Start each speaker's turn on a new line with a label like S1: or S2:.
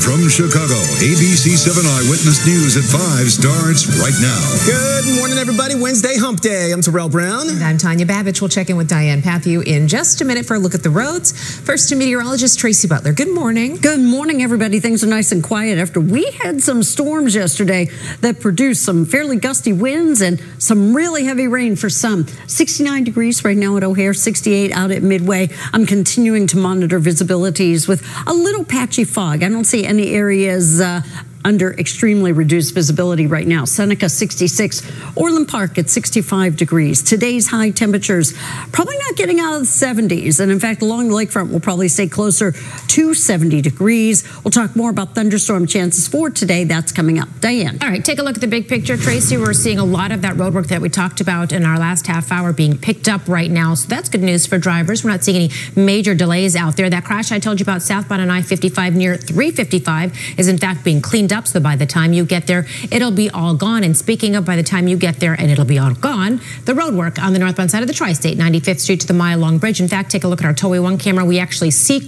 S1: from Chicago, ABC 7 Eyewitness News at 5 starts right now.
S2: Good morning, everybody. Wednesday hump day. I'm Terrell Brown.
S3: And I'm Tanja Babich. We'll check in with Diane Pathieu in just a minute for a look at the roads. First to meteorologist Tracy Butler. Good morning.
S4: Good morning, everybody. Things are nice and quiet after we had some storms yesterday that produced some fairly gusty winds and some really heavy rain for some. 69 degrees right now at O'Hare, 68 out at Midway. I'm continuing to monitor visibilities with a little patchy fog. I don't see any areas uh, under extremely reduced visibility right now. Seneca 66, Orland Park at 65 degrees. Today's high temperatures probably not getting out of the 70s. And in fact, along the lakefront, we'll probably stay closer to 70 degrees. We'll talk more about thunderstorm chances for today. That's coming up. Diane.
S3: All right, take a look at the big picture, Tracy. We're seeing a lot of that road work that we talked about in our last half hour being picked up right now. So that's good news for drivers. We're not seeing any major delays out there. That crash I told you about southbound on I-55 near 355 is in fact being cleaned cleaned up so by the time you get there, it'll be all gone. And speaking of by the time you get there and it'll be all gone, the road work on the northbound side of the tri-state, 95th Street to the Mile Long Bridge. In fact, take a look at our Tollway One camera. We actually see